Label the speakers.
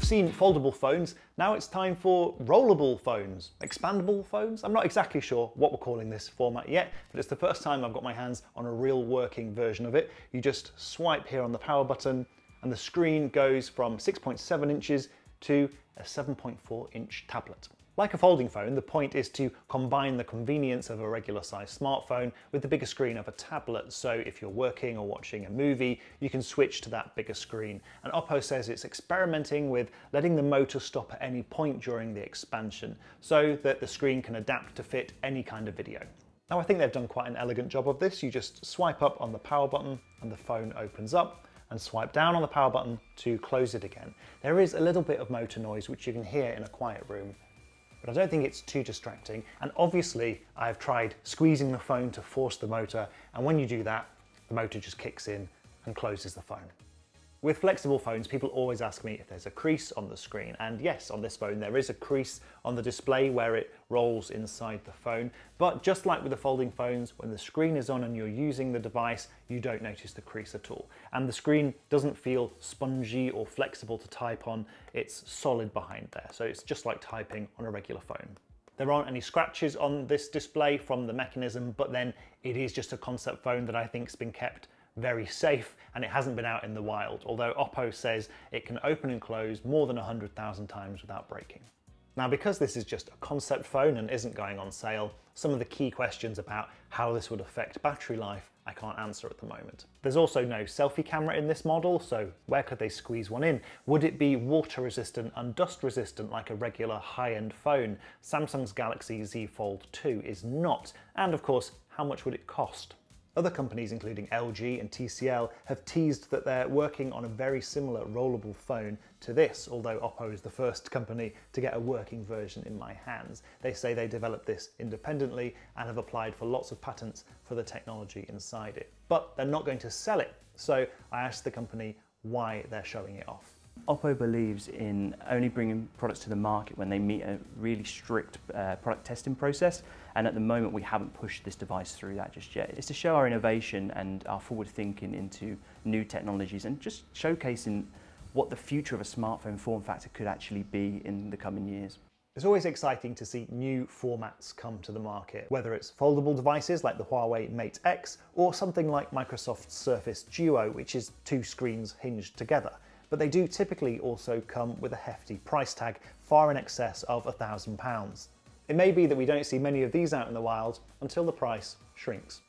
Speaker 1: We've seen foldable phones, now it's time for rollable phones, expandable phones. I'm not exactly sure what we're calling this format yet, but it's the first time I've got my hands on a real working version of it. You just swipe here on the power button and the screen goes from 6.7 inches to a 7.4 inch tablet. Like a folding phone, the point is to combine the convenience of a regular sized smartphone with the bigger screen of a tablet. So if you're working or watching a movie, you can switch to that bigger screen. And Oppo says it's experimenting with letting the motor stop at any point during the expansion so that the screen can adapt to fit any kind of video. Now I think they've done quite an elegant job of this. You just swipe up on the power button and the phone opens up and swipe down on the power button to close it again. There is a little bit of motor noise which you can hear in a quiet room but I don't think it's too distracting. And obviously I've tried squeezing the phone to force the motor, and when you do that, the motor just kicks in and closes the phone. With flexible phones, people always ask me if there's a crease on the screen. And yes, on this phone, there is a crease on the display where it rolls inside the phone. But just like with the folding phones, when the screen is on and you're using the device, you don't notice the crease at all. And the screen doesn't feel spongy or flexible to type on. It's solid behind there. So it's just like typing on a regular phone. There aren't any scratches on this display from the mechanism, but then it is just a concept phone that I think's been kept very safe and it hasn't been out in the wild, although Oppo says it can open and close more than 100,000 times without breaking. Now, because this is just a concept phone and isn't going on sale, some of the key questions about how this would affect battery life I can't answer at the moment. There's also no selfie camera in this model, so where could they squeeze one in? Would it be water resistant and dust resistant like a regular high-end phone? Samsung's Galaxy Z Fold 2 is not. And of course, how much would it cost? Other companies, including LG and TCL, have teased that they're working on a very similar rollable phone to this, although Oppo is the first company to get a working version in my hands. They say they developed this independently and have applied for lots of patents for the technology inside it. But they're not going to sell it, so I asked the company why they're showing it off.
Speaker 2: Oppo believes in only bringing products to the market when they meet a really strict uh, product testing process and at the moment we haven't pushed this device through that just yet. It's to show our innovation and our forward thinking into new technologies and just showcasing what the future of a smartphone form factor could actually be in the coming years.
Speaker 1: It's always exciting to see new formats come to the market, whether it's foldable devices like the Huawei Mate X or something like Microsoft's Surface Duo, which is two screens hinged together but they do typically also come with a hefty price tag, far in excess of £1,000. It may be that we don't see many of these out in the wild until the price shrinks.